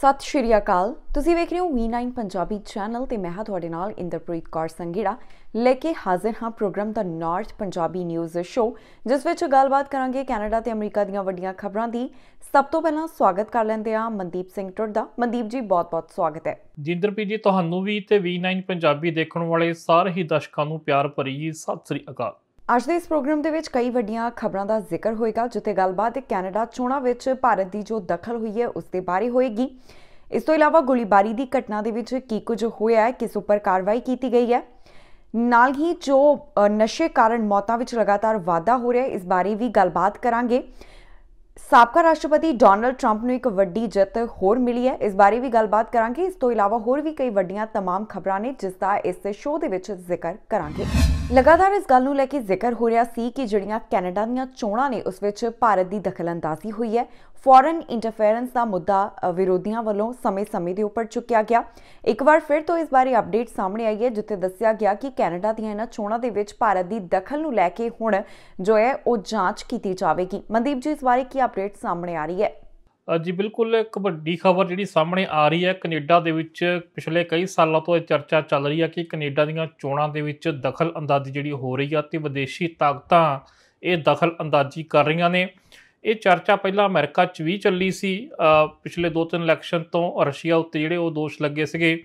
ਸਤਿ ਸ਼੍ਰੀ ਅਕਾਲ। ਤੁਸੀਂ ਵੇਖ ਰਹੇ ਹੋ V9 ਪੰਜਾਬੀ ਚੈਨਲ ਤੇ ਮੈਂ ਹਾਂ ਤੁਹਾਡੇ ਨਾਲ ਇੰਦਰਪ੍ਰੀਤ ਕੌਰ ਸੰਗੀੜਾ ਲੈ ਕੇ ਹਾਜ਼ਰ ਹਾਂ ਪ੍ਰੋਗਰਾਮ ਦਾ ਨਾਰਥ ਪੰਜਾਬੀ ਨਿਊਜ਼ ਸ਼ੋ ਜਿਸ ਵਿੱਚ ਗੱਲਬਾਤ ਕਰਾਂਗੇ ਕੈਨੇਡਾ ਤੇ ਅਮਰੀਕਾ ਦੀਆਂ ਵੱਡੀਆਂ ਖਬਰਾਂ ਦੀ। ਸਭ ਤੋਂ ਪਹਿਲਾਂ ਸਵਾਗਤ ਕਰ ਲੈਂਦੇ ਹਾਂ ਮਨਦੀਪ ਸਿੰਘ ਟੁੱਟ ਦਾ ਮਨਦੀਪ ਜੀ, ਬਹੁਤ-ਬਹੁਤ ਸਵਾਗਤ ਹੈ। ਜਿੰਦਰਪ੍ਰੀਤ ਜੀ, ਤੁਹਾਨੂੰ ਵੀ ਤੇ V9 ਪੰਜਾਬੀ ਦੇਖਣ ਵਾਲੇ ਸਾਰੇ ਹੀ ਦਰਸ਼ਕਾਂ ਨੂੰ ਪਿਆਰ ਭਰੀ ਸਤਿ ਸ੍ਰੀ ਅਕਾਲ। ਅੱਜ ਦੇ ਇਸ ਪ੍ਰੋਗਰਾਮ ਦੇ ਵਿੱਚ ਕਈ ਵੱਡੀਆਂ ਖਬਰਾਂ ਦਾ ਜ਼ਿਕਰ ਹੋਏਗਾ, ਜਿੱਥੇ ਗੱਲਬਾਤ ਕੈਨੇਡਾ ਚੋਣਾਂ ਵਿੱਚ ਭਾਰਤ ਦੀ ਜੋ ਦਖਲ ਹੋਈ ਹੈ, ਉਸ ਦੇ ਬਾਰੇ ਹੋਏਗੀ। ਇਸ ਤੋਂ ਇਲਾਵਾ ਗੋਲੀਬਾਰੀ ਦੀ ਘਟਨਾ ਦੇ ਵਿੱਚ ਕੀ ਕੁਝ ਹੋਇਆ ਹੈ, ਕਿਸ ਉੱਪਰ ਕਾਰਵਾਈ ਕੀਤੀ ਗਈ ਹੈ। ਨਾਲ ਹੀ ਜੋ ਨਸ਼ੇ ਕਾਰਨ ਮੌਤਾਂ ਵਿੱਚ ਲਗਾਤਾਰ ਵਾਧਾ ਹੋ ਰਿਹਾ ਹੈ, ਇਸ ਬਾਰੇ ਵੀ ਗੱਲਬਾਤ ਕਰਾਂਗੇ। ਸਾਬਕਾ ਰਾਸ਼ਟਰਪਤੀ ਡੋਨਲਡ ਟਰੰਪ ਨੂੰ ਇੱਕ ਵੱਡੀ ਜਿੱਤ ਹੋਰ ਮਿਲੀ ਹੈ। ਇਸ ਬਾਰੇ ਵੀ ਗੱਲਬਾਤ ਕਰਾਂਗੇ। ਇਸ ਤੋਂ ਇਲਾਵਾ ਹੋਰ ਵੀ ਕਈ ਵੱਡੀਆਂ ਤਮਾਮ ਖਬਰਾਂ ਨੇ, ਜਿਸ ਦਾ ਇਸ ਸ਼ੋਅ ਦੇ ਵਿੱਚ ਜ਼ਿਕਰ ਕਰਾਂਗੇ। ਲਗਾਤਾਰ ਇਸ ਗੱਲ ਨੂੰ ਲੈ ਕੇ ਜ਼ਿਕਰ ਹੋ ਰਿਹਾ ਸੀ ਕਿ ਜਿਹੜੀਆਂ ਕੈਨੇਡਾ ਦੀਆਂ ਚੋਣਾਂ ਨੇ, ਉਸ ਵਿੱਚ ਭਾਰਤ ਦੀ ਦਖਲਅੰਦਾਜ਼ੀ ਹੋਈ ਹੈ। ਫੋਰਨ ਇੰਟਰਫੇਰੈਂਸ ਦਾ ਮੁੱਦਾ ਵਿਰੋਧੀਆਂ ਵੱਲੋਂ ਸਮੇਂ-ਸਮੇਂ ਦੇ ਉੱਪਰ ਚੁੱਕਿਆ ਗਿਆ। ਇੱਕ ਵਾਰ ਫਿਰ ਤੋਂ ਇਸ ਬਾਰੇ ਅਪਡੇਟ ਸਾਹਮਣੇ ਆਈ ਹੈ, ਜਿੱਥੇ ਦੱਸਿਆ ਗਿਆ ਕਿ ਕੈਨੇਡਾ ਦੀਆਂ ਇਹਨਾਂ ਚੋਣਾਂ ਦੇ ਵਿੱਚ ਭਾਰਤ ਦੀ ਦਖਲ ਨੂੰ ਲੈ ਕੇ ਹੁਣ ਜੋ ਹੈ, ਉਹ ਜਾਂਚ ਕੀਤੀ ਜਾਵੇਗੀ। ਮਨਦੀਪ ਜੀ, ਇਸ ਬਾਰੇ ਕੀ ਅਪਡੇਟ ਸਾਹਮਣੇ ਆ ਰਹੀ ਹੈ? ਜੀ, ਬਿਲਕੁਲ ਇੱਕ ਵੱਡੀ ਖਬਰ ਜਿਹੜੀ ਸਾਹਮਣੇ ਆ ਰਹੀ ਹੈ, ਕੈਨੇਡਾ ਦੇ ਵਿੱਚ ਪਿਛਲੇ ਕਈ ਸਾਲਾਂ ਤੋਂ ਇਹ ਚਰਚਾ ਚੱਲ ਰਹੀ ਹੈ ਕਿ ਕੈਨੇਡਾ ਦੀਆਂ ਚੋਣਾਂ ਦੇ ਵਿੱਚ ਦਖਲ ਅੰਦਾਜ਼ੀ ਜਿਹੜੀ ਹੋ ਰਹੀ ਆ ਤੇ ਵਿਦੇਸ਼ੀ ਤਾਕਤਾਂ ਇਹ ਦਖਲ ਅੰਦਾਜ਼ੀ ਕਰ ਰਹੀਆਂ ਨੇ। ਇਹ ਚਰਚਾ ਪਹਿਲਾਂ ਅਮਰੀਕਾ 'ਚ ਵੀ ਚੱਲੀ ਸੀ ਪਿਛਲੇ ਦੋ ਤਿੰਨ ਇਲੈਕਸ਼ਨ ਤੋਂ ਰਸ਼ੀਆ ਉੱਤੇ ਜਿਹੜੇ ਉਹ ਦੋਸ਼ ਲੱਗੇ ਸੀਗੇ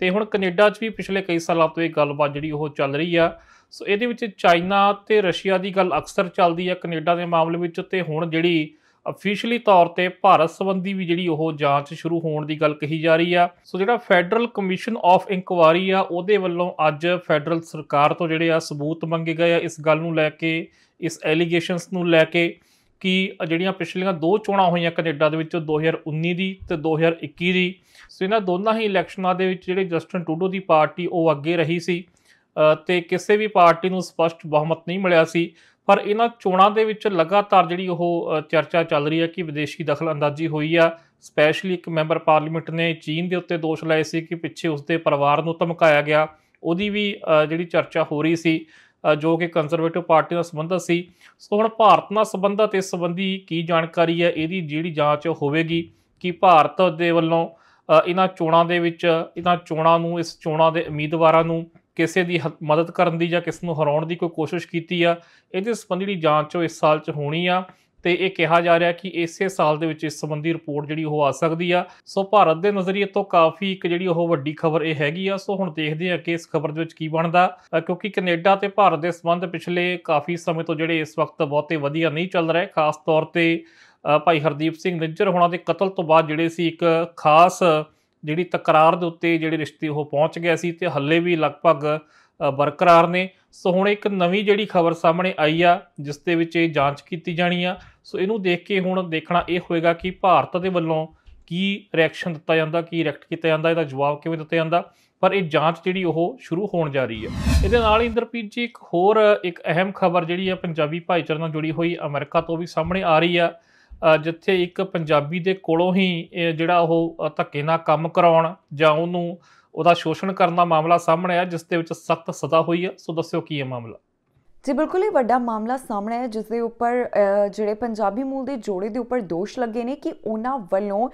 ਤੇ ਹੁਣ ਕੈਨੇਡਾ 'ਚ ਵੀ ਪਿਛਲੇ ਕਈ ਸਾਲਾਂ ਤੋਂ ਇਹ ਗੱਲਬਾਤ ਜਿਹੜੀ ਉਹ ਚੱਲ ਰਹੀ ਆ। ਸੋ ਇਹਦੇ ਵਿੱਚ ਚਾਈਨਾ ਤੇ ਰਸ਼ੀਆ ਦੀ ਗੱਲ ਅਕਸਰ ਚੱਲਦੀ ਆ ਕੈਨੇਡਾ ਦੇ ਮਾਮਲੇ ਵਿੱਚ ਤੇ ਹੁਣ ਜਿਹੜੀ ਅਫੀਸ਼ੀਅਲੀ ਤੌਰ ਤੇ ਭਾਰਤ ਸੰਬੰਧੀ ਵੀ ਜਿਹੜੀ ਉਹ ਜਾਂਚ ਸ਼ੁਰੂ ਹੋਣ ਦੀ ਗੱਲ ਕਹੀ ਜਾ ਰਹੀ ਆ। ਸੋ ਜਿਹੜਾ ਫੈਡਰਲ ਕਮਿਸ਼ਨ ਆਫ ਇਨਕੁਆਰੀ ਆ, ਉਹਦੇ ਵੱਲੋਂ ਅੱਜ ਫੈਡਰਲ ਸਰਕਾਰ ਤੋਂ ਜਿਹੜੇ ਆ ਸਬੂਤ ਮੰਗੇ ਗਏ ਆ ਇਸ ਗੱਲ ਨੂੰ ਲੈ ਕੇ, ਇਸ ਐਲੀਗੇਸ਼ਨਸ ਨੂੰ ਲੈ ਕੇ। ਕਿ ਜਿਹੜੀਆਂ ਪਿਛਲੀਆਂ ਦੋ ਚੋਣਾਂ ਹੋਈਆਂ ਕੈਨੇਡਾ ਦੇ ਵਿੱਚ 2019 ਦੀ ਤੇ 2021 ਦੀ, ਸੋ ਇਹਨਾਂ ਦੋਨਾਂ ਹੀ ਇਲੈਕਸ਼ਨਾਂ ਦੇ ਵਿੱਚ ਜਿਹੜੇ ਜਸਟਨ ਟੂਡੋ ਦੀ ਪਾਰਟੀ, ਉਹ ਅੱਗੇ ਰਹੀ ਸੀ। ਤੇ ਕਿਸੇ ਵੀ ਪਾਰਟੀ ਨੂੰ ਸਪਸ਼ਟ ਬਹੁਮਤ ਨਹੀਂ ਮਿਲਿਆ ਸੀ। ਪਰ ਇਹਨਾਂ ਚੋਣਾਂ ਦੇ ਵਿੱਚ ਲਗਾਤਾਰ ਜਿਹੜੀ ਉਹ ਚਰਚਾ ਚੱਲ ਰਹੀ ਹੈ ਕਿ ਵਿਦੇਸ਼ੀ ਦਖਲਅੰਦਾਜ਼ੀ ਹੋਈ ਆ। ਸਪੈਸ਼ਲੀ ਇੱਕ ਮੈਂਬਰ ਪਾਰਲੀਮੈਂਟ ਨੇ ਚੀਨ ਦੇ ਉੱਤੇ ਦੋਸ਼ ਲਾਏ ਸੀ ਕਿ ਪਿੱਛੇ ਉਸਦੇ ਪਰਿਵਾਰ ਨੂੰ ਧਮਕਾਇਆ ਗਿਆ। ਉਹਦੀ ਵੀ ਜਿਹੜੀ ਚਰਚਾ ਹੋ ਰਹੀ ਸੀ। ਜੋ ਕਿ ਕੰਜ਼ਰਵੇਟਿਵ ਪਾਰਟੀ ਨਾਲ ਸੰਬੰਧਿਤ ਸੀ। ਸੋ ਹੁਣ ਭਾਰਤ ਨਾਲ ਸੰਬੰਧਿਤ ਇਸ ਸੰਬੰਧੀ ਕੀ ਜਾਣਕਾਰੀ ਹੈ? ਇਹਦੀ ਜਿਹੜੀ ਜਾਂਚ ਹੋਵੇਗੀ ਕਿ ਭਾਰਤ ਦੇ ਵੱਲੋਂ ਇਹਨਾਂ ਚੋਣਾਂ ਦੇ ਵਿੱਚ, ਇਹਨਾਂ ਚੋਣਾਂ ਨੂੰ, ਇਸ ਚੋਣਾਂ ਦੇ ਉਮੀਦਵਾਰਾਂ ਨੂੰ ਕਿਸੇ ਦੀ ਮਦਦ ਕਰਨ ਦੀ ਜਾਂ ਕਿਸ ਨੂੰ ਹਰਾਉਣ ਦੀ ਕੋਈ ਕੋਸ਼ਿਸ਼ ਕੀਤੀ ਆ, ਇਹਦੇ ਸੰਬੰਧੀ ਜਿਹੜੀ ਜਾਂਚ ਉਹ ਇਸ ਸਾਲ 'ਚ ਹੋਣੀ ਆ। ਤੇ ਇਹ ਕਿਹਾ ਜਾ ਰਿਹਾ ਕਿ ਇਸੇ ਸਾਲ ਦੇ ਵਿੱਚ ਇਸ ਸੰਬੰਧੀ ਰਿਪੋਰਟ ਜਿਹੜੀ ਉਹ ਆ ਸਕਦੀ ਆ। ਸੋ ਭਾਰਤ ਦੇ ਨਜ਼ਰੀਏ ਤੋਂ ਕਾਫੀ ਇੱਕ ਜਿਹੜੀ ਉਹ ਵੱਡੀ ਖਬਰ ਇਹ ਹੈਗੀ ਆ। ਸੋ ਹੁਣ ਦੇਖਦੇ ਆ ਕਿ ਇਸ ਖਬਰ ਦੇ ਵਿੱਚ ਕੀ ਬਣਦਾ। ਕਿਉਂਕਿ ਕੈਨੇਡਾ ਤੇ ਭਾਰਤ ਦੇ ਸੰਬੰਧ ਪਿਛਲੇ ਕਾਫੀ ਸਮੇਂ ਤੋਂ ਜਿਹੜੇ ਇਸ ਵਕਤ ਬਹੁਤੇ ਵਧੀਆ ਨਹੀਂ ਚੱਲ ਰਹੇ। ਖਾਸ ਤੌਰ ਤੇ ਭਾਈ ਹਰਦੀਪ ਸਿੰਘ ਨਿੱਜਰ ਹੋਣਾ ਦੇ ਕਤਲ ਤੋਂ ਬਾਅਦ ਜਿਹੜੇ ਸੀ ਇੱਕ ਖਾਸ ਜਿਹੜੀ ਤਕਰਾਰ ਦੇ ਉੱਤੇ ਜਿਹੜੇ ਰਿਸ਼ਤੇ ਉਹ ਪਹੁੰਚ ਗਿਆ ਸੀ ਤੇ ਹੱਲੇ ਵੀ ਲਗਭਗ ਬਰਕਰਾਰ ਨੇ। ਸੋ ਹੁਣ ਇੱਕ ਨਵੀਂ ਜਿਹੜੀ ਖਬਰ ਸਾਹਮਣੇ ਆਈ ਆ, ਜਿਸ ਦੇ ਵਿੱਚ ਇਹ ਜਾਂਚ ਕੀਤੀ ਜਾਣੀ ਆ। ਸੋ ਇਹਨੂੰ ਦੇਖ ਕੇ ਹੁਣ ਦੇਖਣਾ ਇਹ ਹੋਏਗਾ ਕਿ ਭਾਰਤ ਦੇ ਵੱਲੋਂ ਕੀ ਰਿਐਕਸ਼ਨ ਦਿੱਤਾ ਜਾਂਦਾ, ਕੀ ਰਿਐਕਟ ਕੀਤਾ ਜਾਂਦਾ, ਇਹਦਾ ਜਵਾਬ ਕਿਵੇਂ ਦਿੱਤਾ ਜਾਂਦਾ। ਪਰ ਇਹ ਜਾਂਚ ਜਿਹੜੀ ਉਹ ਸ਼ੁਰੂ ਹੋਣ ਜਾ ਰਹੀ ਹੈ ਇਹਦੇ ਨਾਲ ਹੀ ਇੰਦਰਪ੍ਰੀਤ ਜੀ, ਇੱਕ ਹੋਰ, ਇੱਕ ਅਹਿਮ ਖਬਰ ਜਿਹੜੀ ਹੈ ਪੰਜਾਬੀ ਭਾਈਚਾਰੇ ਨਾਲ ਜੁੜੀ ਹੋਈ ਅਮਰੀਕਾ ਤੋਂ ਵੀ ਸਾਹਮਣੇ ਆ ਰਹੀ ਆ। ਜਿੱਥੇ ਇੱਕ ਪੰਜਾਬੀ ਦੇ ਕੋਲੋਂ ਹੀ ਜਿਹੜਾ ਉਹ ਧੱਕੇ ਨਾਲ ਕੰਮ ਕਰਾਉਣ ਜਾਂ ਉਹਨੂੰ ਉਹਦਾ ਸ਼ੋਸ਼ਣ ਕਰਨ ਦਾ ਮਾਮਲਾ ਸਾਹਮਣੇ ਆਇਆ, ਜਿਸ ਦੇ ਵਿੱਚ ਸਖਤ ਸਜ਼ਾ ਹੋਈ ਹੈ। ਸੋ ਦੱਸਿਓ ਕੀ ਹੈ ਮਾਮਲਾ? ਜੀ, ਬਿਲਕੁਲ ਹੀ ਵੱਡਾ ਮਾਮਲਾ ਸਾਹਮਣੇ ਆਇਆ, ਜਿਸ ਦੇ ਉੱਪਰ ਜਿਹੜੇ ਪੰਜਾਬੀ ਮੂਲ ਦੇ ਜੋੜੇ ਦੇ ਉੱਪਰ ਦੋਸ਼ ਲੱਗੇ ਨੇ ਕਿ ਉਹਨਾਂ ਵੱਲੋਂ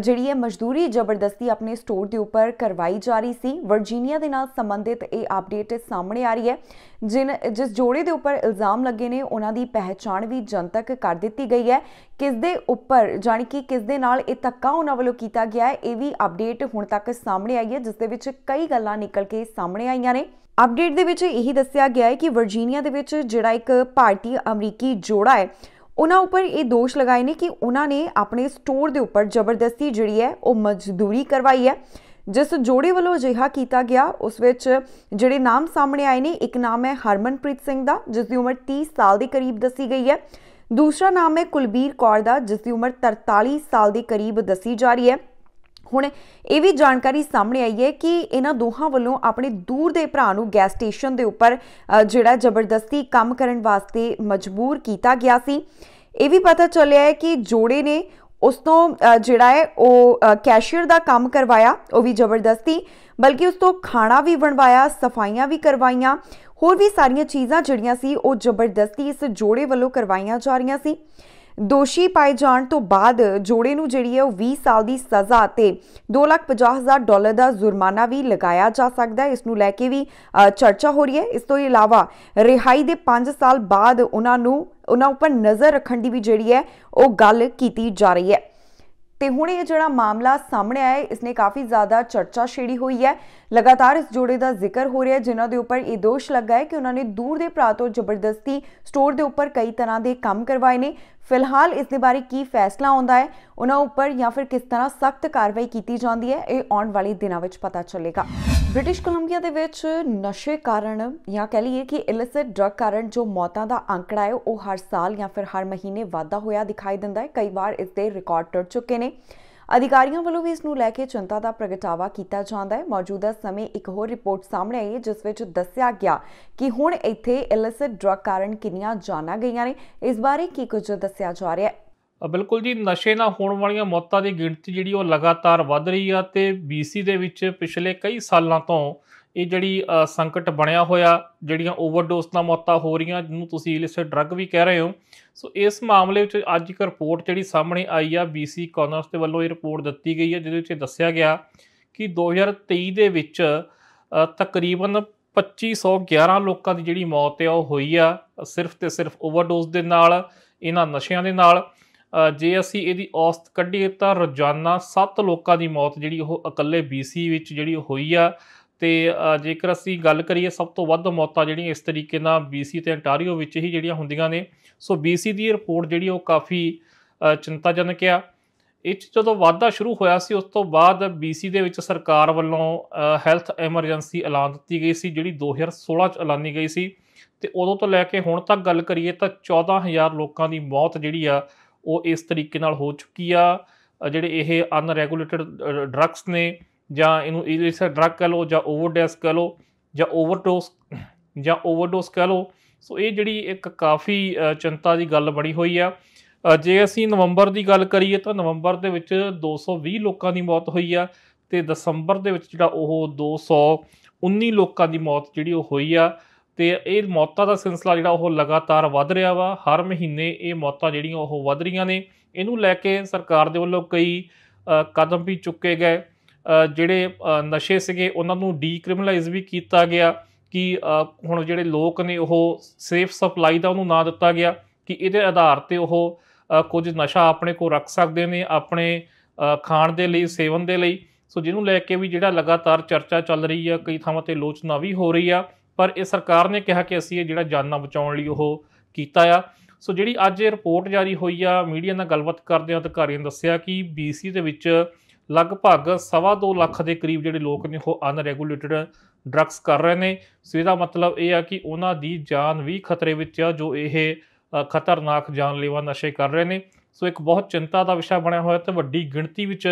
ਜਿਹੜੀ ਹੈ ਮਜ਼ਦੂਰੀ ਜ਼ਬਰਦਸਤੀ ਆਪਣੇ ਸਟੋਰ ਦੇ ਉੱਪਰ ਕਰਵਾਈ ਜਾ ਰਹੀ ਸੀ, ਵਰਜੀਨੀਆ ਦੇ ਨਾਲ ਸੰਬੰਧਿਤ ਇਹ ਅਪਡੇਟ ਸਾਹਮਣੇ ਆ ਰਹੀ ਹੈ, ਜਿਨ, ਜਿਸ ਜੋੜੇ ਦੇ ਉੱਪਰ ਇਲਜ਼ਾਮ ਲੱਗੇ ਨੇ, ਉਹਨਾਂ ਦੀ ਪਹਿਚਾਣ ਵੀ ਜਨਤਕ ਕਰ ਦਿੱਤੀ ਗਈ ਹੈ। ਕਿਸ ਦੇ ਉੱਪਰ ਜਾਨੀ ਕਿ ਕਿਸ ਦੇ ਨਾਲ ਇਹ ਤੱਕਾ ਉਹਨਾਂ ਵੱਲੋਂ ਕੀਤਾ ਗਿਆ ਹੈ, ਇਹ ਵੀ ਅਪਡੇਟ ਹੁਣ ਤੱਕ ਸਾਹਮਣੇ ਆਈ ਹੈ, ਜਿਸ ਦੇ ਵਿੱਚ ਕਈ ਗੱਲਾਂ ਨਿਕਲ ਕੇ ਸਾਹਮਣੇ ਆਈਆਂ ਨੇ। ਅਪਡੇਟ ਦੇ ਵਿੱਚ ਇਹੀ ਦੱਸਿਆ ਗਿਆ ਹੈ ਕਿ ਵਰਜੀਨੀਆ ਦੇ ਵਿੱਚ ਜਿਹੜਾ ਇੱਕ ਭਾਰਤੀ ਅਮਰੀਕੀ ਜੋੜਾ ਹੈ ਉਹਨਾਂ ਉੱਪਰ ਇਹ ਦੋਸ਼ ਲਗਾਏ ਨੇ ਕਿ ਉਹਨਾਂ ਨੇ ਆਪਣੇ ਸਟੋਰ ਦੇ ਉੱਪਰ ਜ਼ਬਰਦਸਤੀ ਜਿਹੜੀ ਹੈ, ਉਹ ਮਜ਼ਦੂਰੀ ਕਰਵਾਈ ਹੈ। ਜਿਸ ਜੋੜੇ ਵੱਲੋਂ ਅਜਿਹਾ ਕੀਤਾ ਗਿਆ, ਉਸ ਵਿੱਚ ਜਿਹੜੇ ਨਾਮ ਸਾਹਮਣੇ ਆਏ ਨੇ, ਇੱਕ ਨਾਮ ਹੈ ਹਰਮਨਪ੍ਰੀਤ ਸਿੰਘ ਦਾ, ਜਿਸ ਦੀ ਉਮਰ 30 ਸਾਲ ਦੇ ਕਰੀਬ ਦੱਸੀ ਗਈ ਹੈ। ਦੂਸਰਾ ਨਾਮ ਹੈ ਕੁਲਬੀਰ ਕੌਰ ਦਾ, ਜਿਸ ਦੀ ਉਮਰ 43 ਸਾਲ ਦੇ ਕਰੀਬ ਦੱਸੀ ਜਾ ਰਹੀ ਹੈ। ਹੁਣ ਇਹ ਵੀ ਜਾਣਕਾਰੀ ਸਾਹਮਣੇ ਆਈ ਹੈ ਕਿ ਇਹਨਾਂ ਦੋਹਾਂ ਵੱਲੋਂ ਆਪਣੇ ਦੂਰ ਦੇ ਭਰਾ ਨੂੰ ਗੈਸ ਸਟੇਸ਼ਨ ਦੇ ਉੱਪਰ ਜਿਹੜਾ ਜ਼ਬਰਦਸਤੀ ਕੰਮ ਕਰਨ ਵਾਸਤੇ ਮਜਬੂਰ ਕੀਤਾ ਗਿਆ ਸੀ। ਇਹ ਵੀ ਪਤਾ ਚੱਲਿਆ ਹੈ ਕਿ ਜੋੜੇ ਨੇ ਉਸ ਤੋਂ ਜਿਹੜਾ ਹੈ, ਉਹ ਕੈਸ਼ੀਅਰ ਦਾ ਕੰਮ ਕਰਵਾਇਆ, ਉਹ ਵੀ ਜ਼ਬਰਦਸਤੀ, ਬਲਕਿ ਉਸ ਤੋਂ ਖਾਣਾ ਵੀ ਬਣਵਾਇਆ, ਸਫਾਈਆਂ ਵੀ ਕਰਵਾਈਆਂ, ਹੋਰ ਵੀ ਸਾਰੀਆਂ ਚੀਜ਼ਾਂ ਜਿਹੜੀਆਂ ਸੀ, ਉਹ ਜ਼ਬਰਦਸਤੀ ਇਸ ਜੋੜੇ ਵੱਲੋਂ ਕਰਵਾਈਆਂ ਜਾ ਰਹੀਆਂ ਸੀ। ਦੋਸ਼ੀ ਪਾਏ ਜਾਣ ਤੋਂ ਬਾਅਦ ਜੋੜੇ ਨੂੰ ਜਿਹੜੀ ਹੈ, ਉਹ 20 ਸਾਲ ਦੀ ਸਜ਼ਾ ਤੇ 250000 ਡਾਲਰ ਦਾ ਜੁਰਮਾਨਾ ਵੀ ਲਗਾਇਆ ਜਾ ਸਕਦਾ ਹੈ। ਇਸ ਨੂੰ ਲੈ ਕੇ ਵੀ ਚਰਚਾ ਹੋ ਰਹੀ ਹੈ। ਇਸ ਤੋਂ ਇਲਾਵਾ ਰਿਹਾਈ ਦੇ 5 ਸਾਲ ਬਾਅਦ ਉਹਨਾਂ ਨੂੰ ਉਹਨਾਂ ਉੱਪਰ ਨਜ਼ਰ ਰੱਖਣ ਦੀ ਵੀ ਜਿਹੜੀ ਹੈ ਉਹ ਗੱਲ ਕੀਤੀ ਜਾ ਰਹੀ ਹੈ। ਤੇ ਹੁਣ ਇਹ ਜਿਹੜਾ ਮਾਮਲਾ ਸਾਹਮਣੇ ਆਇਆ ਇਸ ਨੇ ਕਾਫੀ ਜ਼ਿਆਦਾ ਚਰਚਾ ਛੇੜੀ ਹੋਈ ਹੈ। ਲਗਾਤਾਰ ਇਸ ਜੋੜੇ ਦਾ ਜ਼ਿਕਰ ਹੋ ਰਿਹਾ ਜਿਨ੍ਹਾਂ ਦੇ ਉੱਪਰ ਇਹ ਦੋਸ਼ ਲੱਗਾ ਹੈ ਕਿ ਉਹਨਾਂ ਨੇ ਦੂਰ ਦੇ ਭਰਾ ਤੋਂ ਜ਼ਬਰਦਸਤੀ ਸਟੋਰ ਦੇ ਉੱਪਰ ਕਈ ਤਰ੍ਹਾਂ ਦੇ ਕੰਮ ਕਰਵਾਏ ਨੇ। ਫਿਲਹਾਲ ਇਸ ਦੇ ਬਾਰੇ ਕੀ ਫੈਸਲਾ ਆਉਂਦਾ ਹੈ, ਉਹਨਾਂ ਉੱਪਰ ਜਾਂ ਫਿਰ ਕਿਸ ਤਰ੍ਹਾਂ ਸਖਤ ਕਾਰਵਾਈ ਕੀਤੀ ਜਾਂਦੀ ਹੈ, ਇਹ ਆਉਣ ਵਾਲੇ ਦਿਨਾਂ ਵਿੱਚ ਪਤਾ ਚੱਲੇਗਾ। ਬ੍ਰਿਟਿਸ਼ ਕੋਲੰਬੀਆ ਦੇ ਵਿੱਚ ਨਸ਼ੇ ਕਾਰਨ ਜਾਂ ਕਹ ਲਈਏ ਕਿ ਇਲਿਸਿਟ ਡਰਗ ਕਾਰਨ ਜੋ ਮੌਤਾਂ ਦਾ ਅੰਕੜਾ ਹੈ, ਉਹ ਹਰ ਸਾਲ ਜਾਂ ਫਿਰ ਹਰ ਮਹੀਨੇ ਵਾਧਾ ਹੋਇਆ ਦਿਖਾਈ ਦਿੰਦਾ ਹੈ। ਕਈ ਵਾਰ ਇਸ ਦੇ ਰਿਕਾਰਡ ਟੁੱਟ ਚੁੱਕੇ ਨੇ। ਅਧਿਕਾਰੀਆਂ ਵੱਲੋਂ ਵੀ ਇਸ ਨੂੰ ਲੈ ਕੇ ਚਿੰਤਾ ਦਾ ਪ੍ਰਗਟਾਵਾ ਕੀਤਾ ਜਾਂਦਾ ਹੈ। ਮੌਜੂਦਾ ਸਮੇਂ ਇੱਕ ਹੋਰ ਰਿਪੋਰਟ ਸਾਹਮਣੇ ਆਈ ਹੈ, ਜਿਸ ਵਿੱਚ ਦੱਸਿਆ ਗਿਆ ਕਿ ਹੁਣ ਇੱਥੇ ਇਲਿਸਿਟ ਡਰਗ ਕਾਰਨ ਕਿੰਨੀਆਂ ਜਾਨਾਂ ਗਈਆਂ ਨੇ। ਇਸ ਬਾਰੇ ਕੀ ਕੁਝ ਦੱਸਿਆ ਜਾ ਰਿਹਾ ਹੈ? ਬਿਲਕੁਲ ਜੀ, ਨਸ਼ੇ ਨਾਲ ਹੋਣ ਵਾਲੀਆਂ ਮੌਤਾਂ ਦੀ ਗਿਣਤੀ ਜਿਹੜੀ ਉਹ ਲਗਾਤਾਰ ਵੱਧ ਰਹੀ ਆ ਤੇ BC ਦੇ ਵਿੱਚ ਪਿਛਲੇ ਕਈ ਸਾਲਾਂ ਤੋਂ ਇਹ ਜਿਹੜੀ ਸੰਕਟ ਬਣਿਆ ਹੋਇਆ, ਜਿਹੜੀਆਂ ਓਵਰਡੋਸ ਨਾਲ ਮੌਤਾਂ ਹੋ ਰਹੀਆਂ, ਜਿਹਨੂੰ ਤੁਸੀਂ ਇਲਿਸਿਟ ਡਰੱਗ ਵੀ ਕਹਿ ਰਹੇ ਹੋ। ਸੋ ਇਸ ਮਾਮਲੇ ਵਿੱਚ ਅੱਜ ਇੱਕ ਰਿਪੋਰਟ ਜਿਹੜੀ ਸਾਹਮਣੇ ਆਈ ਆ BC ਕਾਨਰਸ ਦੇ ਵੱਲੋਂ ਇਹ ਰਿਪੋਰਟ ਦਿੱਤੀ ਗਈ ਹੈ ਜਿਹਦੇ ਵਿੱਚ ਦੱਸਿਆ ਗਿਆ ਕਿ 2023 ਦੇ ਵਿੱਚ ਤਕਰੀਬਨ 2511 ਲੋਕਾਂ ਦੀ ਜਿਹੜੀ ਮੌਤ ਹੈ ਉਹ ਹੋਈ ਆ, ਸਿਰਫ ਤੇ ਸਿਰਫ ਓਵਰਡੋਸ ਦੇ ਨਾਲ, ਇਹਨਾਂ ਨਸ਼ਿਆਂ ਦੇ ਨਾਲ। ਜੇ ਅਸੀਂ ਇਹਦੀ ਔਸਤ ਕੱਢੀਏ ਤਾਂ ਰੋਜ਼ਾਨਾ 7 ਲੋਕਾਂ ਦੀ ਮੌਤ ਜਿਹੜੀ ਉਹ ਇਕੱਲੇ BC ਵਿੱਚ ਜਿਹੜੀ ਹੋਈ ਆ। ਤੇ ਜੇਕਰ ਅਸੀਂ ਗੱਲ ਕਰੀਏ ਸਭ ਤੋਂ ਵੱਧ ਮੌਤਾਂ ਜਿਹੜੀਆਂ ਇਸ ਤਰੀਕੇ ਨਾਲ BC ਤੇ ਅੰਟਾਰੀਓ ਵਿੱਚ ਹੀ ਜਿਹੜੀਆਂ ਹੁੰਦੀਆਂ ਨੇ, ਸੋ BC ਦੀ ਰਿਪੋਰਟ ਜਿਹੜੀ ਉਹ ਕਾਫੀ ਚਿੰਤਾਜਨਕ ਆ। ਇਹ ਜਦੋਂ ਵਾਧਾ ਸ਼ੁਰੂ ਹੋਇਆ ਸੀ, ਉਸ ਤੋਂ ਬਾਅਦ BC ਦੇ ਵਿੱਚ ਸਰਕਾਰ ਵੱਲੋਂ ਹੈਲਥ ਐਮਰਜੈਂਸੀ ਐਲਾਨ ਦਿੱਤੀ ਗਈ ਸੀ, ਜਿਹੜੀ 2016 ਚ ਐਲਾਨੀ ਗਈ ਸੀ। ਤੇ ਉਦੋਂ ਤੋਂ ਲੈ ਕੇ ਹੁਣ ਤੱਕ ਗੱਲ ਕਰੀਏ ਤਾਂ 14000 ਲੋਕਾਂ ਦੀ ਮੌਤ ਜਿਹੜੀ ਆ ਉਹ ਇਸ ਤਰੀਕੇ ਨਾਲ ਹੋ ਚੁੱਕੀ ਆ ਜਿਹੜੇ ਇਹ ਅਨਰੈਗੂਲੇਟਡ ਡਰੱਗਸ ਨੇ, ਜਾਂ ਇਹਨੂੰ ਇਲਿਸਿਟ ਡਰੱਗ ਕਹ ਲਓ, ਜਾਂ ਓਵਰਡੋਸ ਕਹ ਲਓ, ਜਾਂ ਓਵਰਡੋਸ ਜਾਂ ਓਵਰਡੋਸ ਕਹ ਲਓ, ਸੋ ਇਹ ਜਿਹੜੀ ਇੱਕ ਕਾਫੀ ਚਿੰਤਾ ਦੀ ਗੱਲ ਬਣੀ ਹੋਈ ਆ। ਜੇ ਅਸੀਂ ਨਵੰਬਰ ਦੀ ਗੱਲ ਕਰੀਏ ਤਾਂ ਨਵੰਬਰ ਦੇ ਵਿੱਚ 220 ਲੋਕਾਂ ਦੀ ਮੌਤ ਹੋਈ ਆ ਤੇ ਦਸੰਬਰ ਦੇ ਵਿੱਚ ਜਿਹੜਾ ਉਹ 219 ਲੋਕਾਂ ਦੀ ਮੌਤ ਜਿਹੜੀ ਉਹ ਹੋਈ ਆ। ਤੇ ਇਹ ਮੌਤਾਂ ਦਾ ਸਿਲਸਿਲਾ ਜਿਹੜਾ ਉਹ ਲਗਾਤਾਰ ਵੱਧ ਰਿਹਾ ਵਾ। ਹਰ ਮਹੀਨੇ ਇਹ ਮੌਤਾਂ ਜਿਹੜੀਆਂ ਉਹ ਵੱਧ ਰਹੀਆਂ ਨੇ। ਇਹਨੂੰ ਲੈ ਕੇ ਸਰਕਾਰ ਦੇ ਵੱਲੋਂ ਕਈ ਕਦਮ ਵੀ ਚੁੱਕੇ ਗਏ। ਜਿਹੜੇ ਨਸ਼ੇ ਸੀਗੇ, ਉਹਨਾਂ ਨੂੰ ਡੀਕ੍ਰਿਮੀਨਲਾਈਜ਼ ਵੀ ਕੀਤਾ ਗਿਆ ਕਿ ਹੁਣ ਜਿਹੜੇ ਲੋਕ ਨੇ ਉਹ ਸੇਫ ਸਪਲਾਈ ਦਾ ਉਹਨੂੰ ਨਾਂ ਦਿੱਤਾ ਗਿਆ ਕਿ ਇਹਦੇ ਆਧਾਰ ਤੇ ਉਹ ਕੁਝ ਨਸ਼ਾ ਆਪਣੇ ਕੋਲ ਰੱਖ ਸਕਦੇ ਨੇ ਆਪਣੇ ਖਾਣ ਦੇ ਲਈ, ਸੇਵਨ ਦੇ ਲਈ। ਸੋ ਜਿਹਨੂੰ ਲੈ ਕੇ ਵੀ ਜਿਹੜਾ ਲਗਾਤਾਰ ਚਰਚਾ ਚੱਲ ਰਹੀ ਆ, ਕਈ ਥਾਵਾਂ ਤੇ ਲੋਚਨਾ ਵੀ ਹੋ ਰਹੀ ਆ। ਪਰ ਇਹ ਸਰਕਾਰ ਨੇ ਕਿਹਾ ਕਿ ਅਸੀਂ ਇਹ ਜਿਹੜਾ ਜਾਨਾਂ ਬਚਾਉਣ ਲਈ ਉਹ ਕੀਤਾ ਆ। ਸੋ ਜਿਹੜੀ ਅੱਜ ਇਹ ਰਿਪੋਰਟ ਜਾਰੀ ਹੋਈ ਆ, ਮੀਡੀਆ ਨਾਲ ਗੱਲਬਾਤ ਕਰਦੇ ਆ ਅਧਿਕਾਰੀਆਂ ਨੇ ਦੱਸਿਆ ਕਿ BC ਦੇ ਵਿੱਚ ਲਗਭਗ 2.5 ਲੱਖ ਦੇ ਕਰੀਬ ਜਿਹੜੇ ਲੋਕ ਨੇ ਉਹ ਅਨਰੈਗੂਲੇਟਡ ਡਰੱਗਸ ਕਰ ਰਹੇ ਨੇ। ਸੋ ਇਹਦਾ ਮਤਲਬ ਇਹ ਆ ਕਿ ਉਹਨਾਂ ਦੀ ਜਾਨ ਵੀ ਖਤਰੇ ਵਿੱਚ ਆ, ਜੋ ਇਹ ਖਤਰਨਾਕ ਜਾਨਲੇਵਾ ਨਸ਼ੇ ਕਰ ਰਹੇ ਨੇ। ਸੋ ਇੱਕ ਬਹੁਤ ਚਿੰਤਾ ਦਾ ਵਿਸ਼ਾ ਬਣਿਆ ਹੋਇਆ ਤੇ ਵੱਡੀ ਗਿਣਤੀ ਵਿੱਚ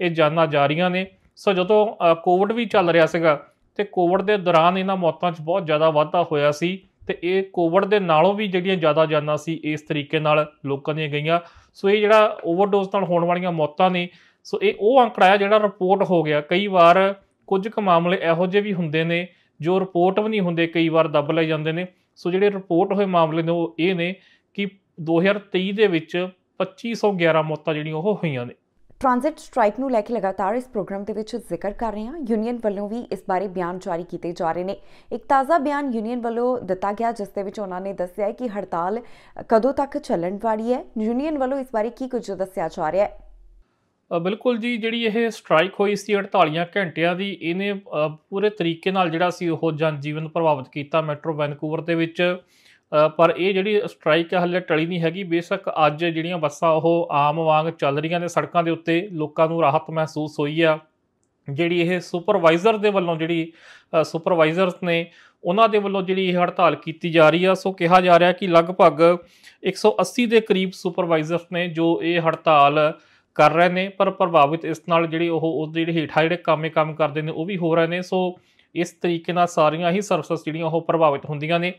ਇਹ ਜਾਨਾਂ ਜਾ ਰਹੀਆਂ ਨੇ। ਸੋ ਜਦੋਂ ਕੋਵਿਡ ਵੀ ਚੱਲ ਰਿਹਾ ਸੀਗਾ ਤੇ ਕੋਵਿਡ ਦੇ ਦੌਰਾਨ ਇਹਨਾਂ ਮੌਤਾਂ 'ਚ ਬਹੁਤ ਜ਼ਿਆਦਾ ਵਾਧਾ ਹੋਇਆ ਸੀ ਤੇ ਇਹ ਕੋਵਿਡ ਦੇ ਨਾਲੋਂ ਵੀ ਜਿਹੜੀਆਂ ਜ਼ਿਆਦਾ ਜਾਨਾਂ ਸੀ, ਇਸ ਤਰੀਕੇ ਨਾਲ ਲੋਕਾਂ ਦੀਆਂ ਗਈਆਂ। ਸੋ ਇਹ ਜਿਹੜਾ ਓਵਰਡੋਜ਼ ਨਾਲ ਹੋਣ ਵਾਲੀਆਂ ਮੌਤਾਂ ਨੇ, ਸੋ ਇਹ ਉਹ ਅੰਕੜਾ ਹੈ ਜਿਹੜਾ ਰਿਪੋਰਟ ਹੋ ਗਿਆ। ਕਈ ਵਾਰ ਕੁਝ ਕੁ ਮਾਮਲੇ ਇਹੋ ਜਿਹੇ ਵੀ ਹੁੰਦੇ ਨੇ ਜੋ ਰਿਪੋਰਟ ਵੀ ਨਹੀਂ ਹੁੰਦੇ, ਕਈ ਵਾਰ ਦੱਬ ਲਏ ਜਾਂਦੇ ਨੇ। ਸੋ ਜਿਹੜੇ ਰਿਪੋਰਟ ਹੋਏ ਮਾਮਲੇ ਨੇ ਉਹ ਇਹ ਨੇ ਕਿ 2023 ਦੇ ਵਿੱਚ 2511 ਮੌਤਾਂ ਜਿਹੜੀਆਂ ਉਹ ਹੋਈਆਂ ਨੇ। ਟ੍ਰਾਂਜ਼ਿਟ ਸਟ੍ਰਾਈਕ ਨੂੰ ਲੈ ਕੇ ਲਗਾਤਾਰ ਇਸ ਪ੍ਰੋਗਰਾਮ ਦੇ ਵਿੱਚ ਜ਼ਿਕਰ ਕਰ ਰਹੇ ਹਾਂ। ਯੂਨੀਅਨ ਵੱਲੋਂ ਵੀ ਇਸ ਬਾਰੇ ਬਿਆਨ ਜਾਰੀ ਕੀਤੇ ਜਾ ਰਹੇ ਨੇ। ਇੱਕ ਤਾਜ਼ਾ ਬਿਆਨ ਯੂਨੀਅਨ ਵੱਲੋਂ ਦਿੱਤਾ ਗਿਆ, ਜਿਸ ਦੇ ਵਿੱਚ ਉਹਨਾਂ ਨੇ ਦੱਸਿਆ ਹੈ ਕਿ ਹੜਤਾਲ ਕਦੋਂ ਤੱਕ ਚੱਲਣ ਵਾਲੀ ਹੈ। ਯੂਨੀਅਨ ਵੱਲੋਂ ਇਸ ਬਾਰੇ ਕੀ ਕੁਝ ਦੱਸਿਆ ਜਾ ਰਿਹਾ ਹੈ? ਬਿਲਕੁਲ ਜੀ, ਜਿਹੜੀ ਇਹ ਸਟ੍ਰਾਈਕ ਹੋਈ ਸੀ 48 ਘੰਟਿਆਂ ਦੀ, ਇਹਨੇ ਪੂਰੇ ਤਰੀਕੇ ਨਾਲ ਜਿਹੜਾ ਸੀ ਉਹ ਜਨ ਜੀਵਨ ਪ੍ਰਭਾਵਿਤ ਕੀਤਾ। ਮੈਟਰੋ ਵੈਨਕੂਵਰ ਦੇ ਵਿੱਚ ਪਰ ਇਹ ਜਿਹੜੀ ਸਟ੍ਰਾਈਕ ਹੈ ਹਲੇ ਟਲੀ ਨਹੀਂ ਹੈਗੀ। ਬੇਸ਼ੱਕ ਅੱਜ ਜਿਹੜੀਆਂ ਬੱਸਾਂ ਉਹ ਆਮ ਵਾਂਗ ਚੱਲ ਰਹੀਆਂ ਨੇ, ਸੜਕਾਂ ਦੇ ਉੱਤੇ ਲੋਕਾਂ ਨੂੰ ਰਾਹਤ ਮਹਿਸੂਸ ਹੋਈ ਆ। ਜਿਹੜੀ ਇਹ ਸੁਪਰਵਾਈਜ਼ਰ ਦੇ ਵੱਲੋਂ ਜਿਹੜੀ ਸੁਪਰਵਾਈਜ਼ਰਸ ਨੇ ਉਹਨਾਂ ਦੇ ਵੱਲੋਂ ਜਿਹੜੀ ਇਹ ਹੜਤਾਲ ਕੀਤੀ ਜਾ ਰਹੀ ਆ, ਸੋ ਕਿਹਾ ਜਾ ਰਿਹਾ ਕਿ ਲਗਭਗ 180 ਦੇ ਕਰੀਬ ਸੁਪਰਵਾਈਜ਼ਰਸ ਨੇ ਜੋ ਇਹ ਹੜਤਾਲ ਕਰ ਰਹੇ ਨੇ, ਪਰ ਪ੍ਰਭਾਵਿਤ ਇਸ ਨਾਲ ਜਿਹੜੀ ਉਹ ਉਹ ਜਿਹੜੇ ਹੇਠਾਂ ਜਿਹੜੇ ਕੰਮੇ ਕੰਮ ਕਰਦੇ ਨੇ, ਉਹ ਵੀ ਹੋ ਰਹੇ ਨੇ। ਸੋ ਇਸ ਤਰੀਕੇ ਨਾਲ ਸਾਰੀਆਂ ਹੀ ਸਰਵਿਸ ਜਿਹੜੀਆਂ ਉਹ ਪ੍ਰਭਾਵਿਤ ਹੁੰਦੀਆਂ ਨੇ।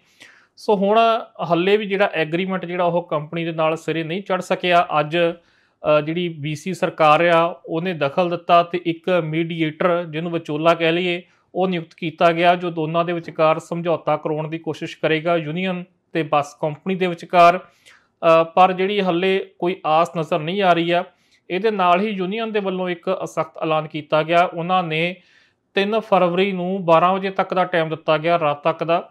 ਸੋ ਹੁਣ ਹੱਲੇ ਵੀ ਜਿਹੜਾ ਐਗਰੀਮੈਂਟ ਜਿਹੜਾ ਉਹ ਕੰਪਨੀ ਦੇ ਨਾਲ ਸਿਰੇ ਨਹੀਂ ਚੜ ਸਕਿਆ। ਅੱਜ ਜਿਹੜੀ BC ਸਰਕਾਰ ਆ, ਉਹਨੇ ਦਖਲ ਦਿੱਤਾ ਤੇ ਇੱਕ ਮੀਡੀਏਟਰ ਜਿਹਨੂੰ ਵਿਚੋਲਾ ਕਹਿ ਲਈਏ, ਉਹ ਨਿਯੁਕਤ ਕੀਤਾ ਗਿਆ, ਜੋ ਦੋਨਾਂ ਦੇ ਵਿਚਕਾਰ ਸਮਝੌਤਾ ਕਰਾਉਣ ਦੀ ਕੋਸ਼ਿਸ਼ ਕਰੇਗਾ। ਯੂਨੀਅਨ ਤੇ ਬੱਸ ਕੰਪਨੀ ਦੇ ਵਿਚਕਾਰ। ਪਰ ਜਿਹੜੀ ਹੱਲੇ ਕੋਈ ਆਸ ਨਜ਼ਰ ਨਹੀਂ ਆ ਰਹੀ ਆ, ਇਹਦੇ ਨਾਲ ਹੀ ਯੂਨੀਅਨ ਦੇ ਵੱਲੋਂ ਇੱਕ ਸਖਤ ਐਲਾਨ ਕੀਤਾ ਗਿਆ। ਉਹਨਾਂ ਨੇ 3 ਫਰਵਰੀ ਨੂੰ 12 ਵਜੇ ਤੱਕ ਦਾ ਟਾਈਮ ਦਿੱਤਾ ਗਿਆ, ਰਾਤ ਤੱਕ ਦਾ।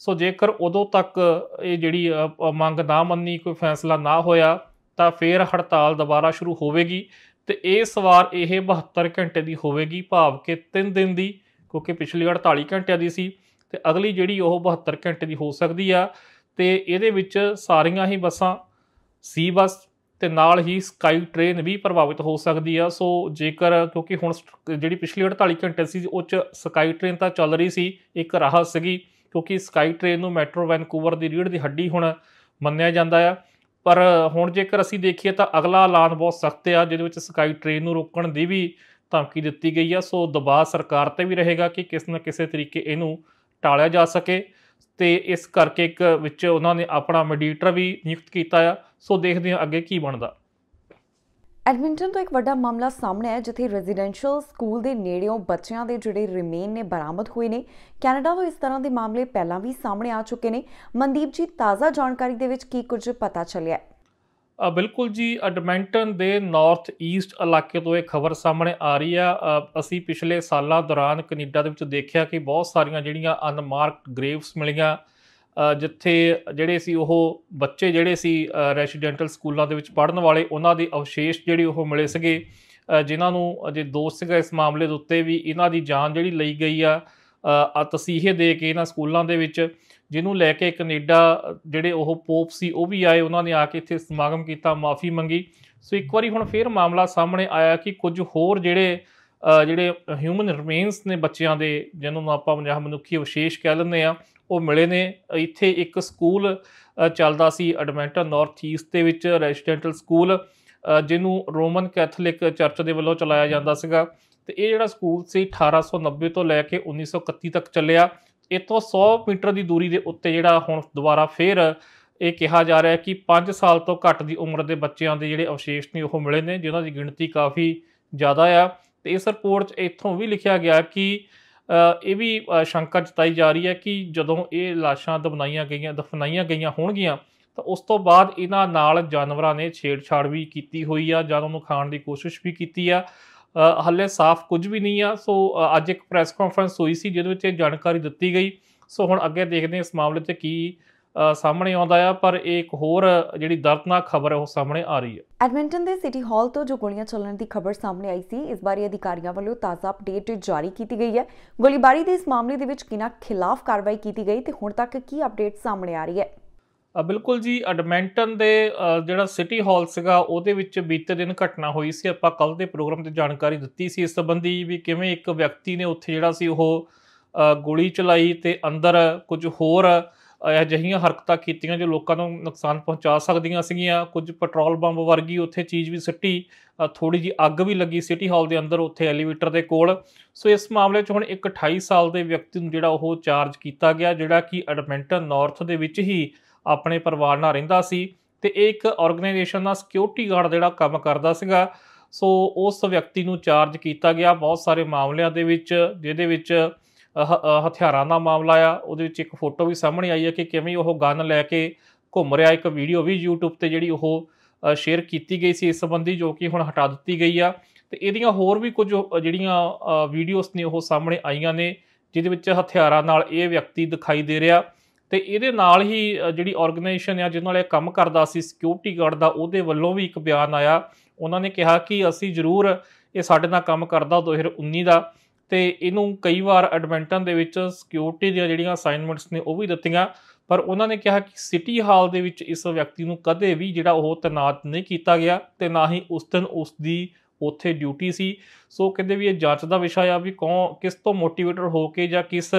ਸੋ ਜੇਕਰ ਉਦੋਂ ਤੱਕ ਇਹ ਜਿਹੜੀ ਮੰਗ ਨਾ ਮੰਨੀ, ਕੋਈ ਫੈਸਲਾ ਨਾ ਹੋਇਆ, ਤਾਂ ਫੇਰ ਹੜਤਾਲ ਦੁਬਾਰਾ ਸ਼ੁਰੂ ਹੋਵੇਗੀ ਤੇ ਇਸ ਵਾਰ ਇਹ 72 ਘੰਟੇ ਦੀ ਹੋਵੇਗੀ, ਭਾਵ ਕਿ 3 ਦਿਨ ਦੀ, ਕਿਉਂਕਿ ਪਿਛਲੀ 48 ਘੰਟਿਆਂ ਦੀ ਸੀ ਤੇ ਅਗਲੀ ਜਿਹੜੀ ਉਹ 72 ਘੰਟੇ ਦੀ ਹੋ ਸਕਦੀ ਆ, ਤੇ ਇਹਦੇ ਵਿੱਚ ਸਾਰੀਆਂ ਹੀ ਬੱਸਾਂ, ਸੀ ਬੱਸ ਤੇ ਨਾਲ ਹੀ ਸਕਾਈ ਟ੍ਰੇਨ ਵੀ ਪ੍ਰਭਾਵਿਤ ਹੋ ਸਕਦੀ ਆ। ਸੋ ਜੇਕਰ, ਕਿਉਂਕਿ ਹੁਣ ਜਿਹੜੀ ਪਿਛਲੀ 48 ਘੰਟੇ ਸੀ ਉਹ ਚ ਸਕਾਈ ਟ੍ਰੇਨ ਤਾਂ ਚੱਲ ਰਹੀ ਸੀ, ਇੱਕ ਰਾਹਤ ਸੀਗੀ ਕਿਉਂਕਿ ਸਕਾਈ ਟ੍ਰੇਨ ਨੂੰ ਮੈਟਰੋ ਵੈਨਕੂਵਰ ਦੀ ਰੀੜ ਦੀ ਹੱਡੀ ਹੁਣ ਮੰਨਿਆ ਜਾਂਦਾ ਆ। ਪਰ ਹੁਣ ਜੇਕਰ ਅਸੀਂ ਦੇਖੀਏ ਤਾਂ ਅਗਲਾ ਐਲਾਨ ਬਹੁਤ ਸਖਤ ਆ, ਜਿਹਦੇ ਵਿੱਚ ਸਕਾਈ ਟ੍ਰੇਨ ਨੂੰ ਰੋਕਣ ਦੀ ਵੀ ਧਮਕੀ ਦਿੱਤੀ ਗਈ ਆ। ਸੋ ਦਬਾਅ ਸਰਕਾਰ ਤੇ ਵੀ ਰਹੇਗਾ ਕਿ ਕਿਸ ਨਾ ਕਿਸੇ ਤਰੀਕੇ ਇਹਨੂੰ ਟਾਲਿਆ ਜਾ ਸਕੇ। ਤੇ ਇਸ ਕਰਕੇ ਇੱਕ ਵਿੱਚ ਉਹਨਾਂ ਨੇ ਆਪਣਾ ਮੈਡੀਏਟਰ ਵੀ ਨਿਯੁਕਤ ਕੀਤਾ ਆ। ਸੋ ਦੇਖਦੇ ਹਾਂ ਅੱਗੇ ਕੀ ਬਣਦਾ। ਐਡਮਿੰਟਨ ਤੋਂ ਇੱਕ ਵੱਡਾ ਮਾਮਲਾ ਸਾਹਮਣੇ ਆਇਆ, ਜਿੱਥੇ ਰੈਜ਼ੀਡੈਂਸ਼ੀਅਲ ਸਕੂਲ ਦੇ ਨੇੜਿਓਂ ਬੱਚਿਆਂ ਦੇ ਜਿਹੜੇ ਰਿਮੇਨ ਨੇ ਬਰਾਮਦ ਹੋਏ ਨੇ। ਕੈਨੇਡਾ ਤੋਂ ਇਸ ਤਰ੍ਹਾਂ ਦੇ ਮਾਮਲੇ ਪਹਿਲਾਂ ਵੀ ਸਾਹਮਣੇ ਆ ਚੁੱਕੇ ਨੇ। ਮਨਦੀਪ ਜੀ, ਤਾਜ਼ਾ ਜਾਣਕਾਰੀ ਦੇ ਵਿੱਚ ਕੀ ਕੁਝ ਪਤਾ ਚੱਲਿਆ? ਆ ਬਿਲਕੁਲ ਜੀ, ਐਡਮਿੰਟਨ ਦੇ ਨਾਰਥ ਈਸਟ ਇਲਾਕੇ ਤੋਂ ਇਹ ਖਬਰ ਸਾਹਮਣੇ ਆ ਰਹੀ ਆ। ਅਸੀਂ ਪਿਛਲੇ ਸਾਲਾਂ ਦੌਰਾਨ ਕੈਨੇਡਾ ਦੇ ਵਿੱਚ ਦੇਖਿਆ ਕਿ ਬਹੁਤ ਸਾਰੀਆਂ ਜਿਹੜੀਆਂ ਅਨਮਾਰਕਡ ਗ੍ਰੇਵਸ ਮਿਲੀਆਂ। ਜਿੱਥੇ ਜਿਹੜੇ ਸੀ ਉਹ ਬੱਚੇ ਜਿਹੜੇ ਸੀ ਰੈਜ਼ੀਡੈਂਟਲ ਸਕੂਲਾਂ ਦੇ ਵਿੱਚ ਪੜ੍ਹਨ ਵਾਲੇ, ਉਹਨਾਂ ਦੇ ਅਵਸ਼ੇਸ਼ ਜਿਹੜੇ ਉਹ ਮਿਲੇ ਸੀਗੇ। ਜਿਨ੍ਹਾਂ ਨੂੰ ਅਜੇ ਦੋਸਤ ਸੀਗਾ ਇਸ ਮਾਮਲੇ ਦੇ ਉੱਤੇ ਵੀ ਇਹਨਾਂ ਦੀ ਜਾਨ ਜਿਹੜੀ ਲਈ ਗਈ ਆ ਤਸੀਹੇ ਦੇ ਕੇ ਇਹਨਾਂ ਸਕੂਲਾਂ ਦੇ ਵਿੱਚ, ਜਿਹਨੂੰ ਲੈ ਕੇ ਕੈਨੇਡਾ ਜਿਹੜੇ ਉਹ ਪੋਪ ਸੀ, ਉਹ ਵੀ ਆਏ, ਉਹਨਾਂ ਨੇ ਆ ਕੇ ਇੱਥੇ ਸਮਾਗਮ ਕੀਤਾ, ਮਾਫੀ ਮੰਗੀ। ਸੋ ਇੱਕ ਵਾਰੀ ਹੁਣ ਫੇਰ ਮਾਮਲਾ ਸਾਹਮਣੇ ਆਇਆ ਕਿ ਕੁਝ ਹੋਰ ਜਿਹੜੇ ਜਿਹੜੇ ਹਿਊਮਨ ਰਿਮੇਨਸ ਨੇ ਬੱਚਿਆਂ ਦੇ, ਜਿਹਨੂੰ ਆਪਾਂ ਪੰਜਾਬ ਮਨੁੱਖੀ ਅਵਸ਼ੇਸ਼ ਕਹਿ ਲੈਂਦੇ ਆ ਉਹ ਮਿਲੇ ਨੇ। ਇੱਥੇ ਇੱਕ ਸਕੂਲ ਚੱਲਦਾ ਸੀ ਐਡਮੈਂਟਨ ਨਾਰਥ ਈਸਟ ਦੇ ਵਿੱਚ, ਰੈਜ਼ੀਡੈਂਟਲ ਸਕੂਲ ਜਿਹਨੂੰ ਰੋਮਨ ਕੈਥੋਲਿਕ ਚਰਚ ਦੇ ਵੱਲੋਂ ਚਲਾਇਆ ਜਾਂਦਾ ਸੀਗਾ। ਤੇ ਇਹ ਜਿਹੜਾ ਸਕੂਲ ਸੀ 1890 ਤੋਂ ਲੈ ਕੇ 1931 ਤੱਕ ਚੱਲਿਆ। ਇਤੋਂ 100 ਮੀਟਰ ਦੀ ਦੂਰੀ ਦੇ ਉੱਤੇ ਜਿਹੜਾ ਹੁਣ ਦੁਬਾਰਾ ਫੇਰ, ਇਹ ਕਿਹਾ ਜਾ ਰਿਹਾ ਹੈ ਕਿ 5 ਸਾਲ ਤੋਂ ਘੱਟ ਦੀ ਉਮਰ ਦੇ ਬੱਚਿਆਂ ਦੇ ਜਿਹੜੇ ਅਵਸ਼ੇਸ਼ ਨੇ, ਉਹ ਮਿਲੇ ਨੇ, ਜਿਨ੍ਹਾਂ ਦੀ ਗਿਣਤੀ ਕਾਫੀ ਜ਼ਿਆਦਾ ਆ। ਤੇ ਇਸ ਰਿਪੋਰਟ 'ਚ ਇੱਥੋਂ ਵੀ ਲਿਖਿਆ ਗਿਆ ਕਿ ਇਹ ਵੀ ਸ਼ੰਕਾ ਜਤਾਈ ਜਾ ਰਹੀ ਹੈ ਕਿ ਜਦੋਂ ਇਹ ਲਾਸ਼ਾਂ ਦਫਨਾਈਆਂ ਗਈਆਂ ਦਫਨਾਈਆਂ ਗਈਆਂ ਹੋਣਗੀਆਂ, ਤਾਂ ਉਸ ਤੋਂ ਬਾਅਦ ਇਹਨਾਂ ਨਾਲ ਜਾਨਵਰਾਂ ਨੇ ਛੇੜਛਾੜ ਵੀ ਕੀਤੀ ਹੋਈ ਆ, ਜਾਂ ਉਹਨੂੰ ਖਾਣ ਦੀ ਕੋਸ਼ਿਸ਼ ਵੀ ਕੀਤੀ ਆ। ਹੱਲੇ ਸਾਫ਼ ਕੁਝ ਵੀ ਨਹੀਂ ਆ, ਸੋ ਅੱਜ ਇੱਕ ਪ੍ਰੈਸ ਕਾਨਫਰੰਸ ਹੋਈ ਸੀ, ਜਿਹਦੇ ਵਿੱਚ ਇਹ ਜਾਣਕਾਰੀ ਦਿੱਤੀ ਗਈ। ਸੋ ਹੁਣ ਅੱਗੇ ਦੇਖਦੇ ਹਾਂ ਇਸ ਮਾਮਲੇ ਤੇ ਕੀ ਸਾਹਮਣੇ ਆਉਂਦਾ ਆ ਪਰ ਇੱਕ ਹੋਰ ਜਿਹੜੀ ਦਰਦਨਾਕ ਖਬਰ ਹੈ ਉਹ ਸਾਹਮਣੇ ਆ ਰਹੀ ਹੈ ਐਡਮਿੰਟਨ ਦੇ ਸਿਟੀ ਹਾਲ ਤੋਂ ਜੋ ਗੋਲੀਆਂ ਚੱਲਣ ਦੀ ਖਬਰ ਸਾਹਮਣੇ ਆਈ ਸੀ ਇਸ ਬਾਰੇ ਅਧਿਕਾਰੀਆਂ ਵੱਲੋਂ ਤਾਜ਼ਾ ਅਪਡੇਟ ਜਾਰੀ ਕੀਤੀ ਗਈ ਹੈ। ਗੋਲੀਬਾਰੀ ਦੇ ਇਸ ਮਾਮਲੇ ਦੇ ਵਿੱਚ ਕਿਨਾਂ ਖਿਲਾਫ ਕਾਰਵਾਈ ਕੀਤੀ ਗਈ ਤੇ ਹੁਣ ਤੱਕ ਕੀ ਅਪਡੇਟ ਸਾਹਮਣੇ ਆ ਰਹੀ ਹੈ? ਬਿਲਕੁਲ ਜੀ ਐਡਮਿੰਟਨ ਦੇ ਜਿਹੜਾ ਸਿਟੀ ਹਾਲ ਸੀਗਾ ਉਹਦੇ ਵਿੱਚ ਬੀਤੇ ਦਿਨ ਘਟਨਾ ਹੋਈ ਸੀ। ਆਪਾਂ ਕੱਲ ਦੇ ਪ੍ਰੋਗਰਾਮ ਤੇ ਜਾਣਕਾਰੀ ਦਿੱਤੀ ਸੀ ਇਸ ਸੰਬੰਧੀ ਵੀ ਕਿਵੇਂ ਇੱਕ ਵਿਅਕਤੀ ਨੇ ਉੱਥੇ ਜਿਹੜਾ ਸੀ ਉਹ ਗੋਲੀ ਚਲਾਈ ਤੇ ਅੰਦਰ ਕੁਝ ਹੋਰ ਅਜਿਹੀਆਂ ਹਰਕਤਾਂ ਕੀਤੀਆਂ ਜੋ ਲੋਕਾਂ ਨੂੰ ਨੁਕਸਾਨ ਪਹੁੰਚਾ ਸਕਦੀਆਂ ਸੀਗੀਆਂ। ਕੁਝ ਪੈਟਰੋਲ ਬੰਬ ਵਰਗੀ ਉੱਥੇ ਚੀਜ਼ ਵੀ ਸਿੱਟੀ ਥੋੜੀ ਜੀ ਅੱਗ ਵੀ ਲੱਗੀ ਸਿਟੀ ਹਾਲ ਦੇ ਅੰਦਰ ਉੱਥੇ ਐਲੀਵੇਟਰ ਦੇ ਕੋਲ। ਸੋ ਇਸ ਮਾਮਲੇ 'ਚ ਹੁਣ ਇੱਕ 28 ਸਾਲ ਦੇ ਵਿਅਕਤੀ ਨੂੰ ਜਿਹੜਾ ਉਹ ਚਾਰਜ ਕੀਤਾ ਗਿਆ, ਜਿਹੜਾ ਕਿ ਐਡਮਿੰਟਨ ਨਾਰਥ ਦੇ ਵਿੱਚ ਹੀ ਆਪਣੇ ਪਰਿਵਾਰ ਨਾਲ ਰਹਿੰਦਾ ਸੀ ਤੇ ਇਹ ਇੱਕ ਆਰਗੇਨਾਈਜੇਸ਼ਨ ਦਾ ਸਿਕਿਉਰਿਟੀ ਗਾਰਡ ਜਿਹੜਾ ਕੰਮ ਕਰਦਾ ਸੀਗਾ। ਸੋ ਉਸ ਵਿਅਕਤੀ ਨੂੰ ਚਾਰਜ ਕੀਤਾ ਗਿਆ ਬਹੁਤ ਸਾਰੇ ਮਾਮਲਿਆਂ ਦੇ ਵਿੱਚ, ਜਿਹਦੇ ਵਿੱਚ ਹਥਿਆਰਾਂ ਦਾ ਮਾਮਲਾ ਆ, ਉਹਦੇ ਵਿੱਚ ਇੱਕ ਫੋਟੋ ਵੀ ਸਾਹਮਣੇ ਆਈ ਹੈ ਕਿ ਕਿਵੇਂ ਉਹ ਗਨ ਲੈ ਕੇ ਘੁੰਮ ਰਿਹਾ। ਇੱਕ ਵੀਡੀਓ ਵੀ YouTube ਤੇ ਜਿਹੜੀ ਉਹ ਸ਼ੇਅਰ ਕੀਤੀ ਗਈ ਸੀ ਇਸ ਸੰਬੰਧੀ, ਜੋ ਕਿ ਹੁਣ ਹਟਾ ਦਿੱਤੀ ਗਈ ਆ। ਤੇ ਇਹਦੀਆਂ ਹੋਰ ਵੀ ਕੁਝ ਜਿਹੜੀਆਂ ਵੀਡੀਓਜ਼ ਨੇ ਉਹ ਸਾਹਮਣੇ ਆਈਆਂ ਨੇ, ਜਿਹਦੇ ਵਿੱਚ ਹਥਿਆਰਾਂ ਨਾਲ ਇਹ ਵਿਅਕਤੀ ਦਿਖਾਈ ਦੇ ਰਿਹਾ। ਤੇ ਇਹਦੇ ਨਾਲ ਹੀ ਜਿਹੜੀ ਆਰਗੇਨਾਈਜੇਸ਼ਨ ਆ ਜਿਹਨਾਂ ਨਾਲ ਇਹ ਕੰਮ ਕਰਦਾ ਸੀ ਸਿਕਿਉਰਿਟੀ ਗਾਰਡ ਦਾ, ਉਹਦੇ ਵੱਲੋਂ ਵੀ ਇੱਕ ਬਿਆਨ ਆਇਆ। ਉਹਨਾਂ ਨੇ ਕਿਹਾ ਕਿ ਅਸੀਂ ਜ਼ਰੂਰ ਇਹ ਸਾਡੇ ਨਾਲ ਕੰਮ ਕਰਦਾ 2019 ਦਾ। ਤੇ ਇਹਨੂੰ ਕਈ ਵਾਰ ਐਡਮਿੰਟਨ ਦੇ ਵਿੱਚ ਸਿਕਿਉਰਿਟੀ ਦੀਆਂ ਜਿਹੜੀਆਂ ਅਸਾਈਨਮੈਂਟਸ ਨੇ ਉਹ ਵੀ ਦਿੱਤੀਆਂ, ਪਰ ਉਹਨਾਂ ਨੇ ਕਿਹਾ ਕਿ ਸਿਟੀ ਹਾਲ ਦੇ ਵਿੱਚ ਇਸ ਵਿਅਕਤੀ ਨੂੰ ਕਦੇ ਵੀ ਜਿਹੜਾ ਉਹ ਤਨਾਤ ਨਹੀਂ ਕੀਤਾ ਗਿਆ ਤੇ ਨਾ ਹੀ ਉਸ ਦਿਨ ਉਸ ਦੀ ਉੱਥੇ ਡਿਊਟੀ ਸੀ। ਸੋ ਕਹਿੰਦੇ ਵੀ ਇਹ ਜਾਂਚ ਦਾ ਵਿਸ਼ਾ ਆ ਵੀ ਕੌਣ, ਕਿਸ ਤੋਂ ਮੋਟੀਵੇਟਰ ਹੋ ਕੇ ਜਾਂ ਕਿਸ